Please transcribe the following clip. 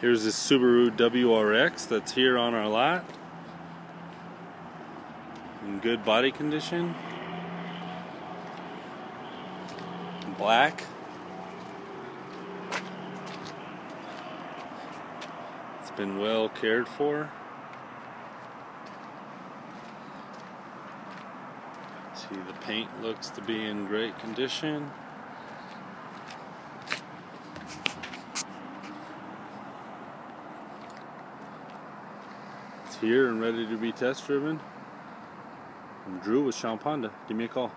Here's this Subaru WRX that's here on our lot. In good body condition. Black. It's been well cared for. See the paint looks to be in great condition. It's here and ready to be test driven. I'm Drew with Schomp Honda. Give me a call.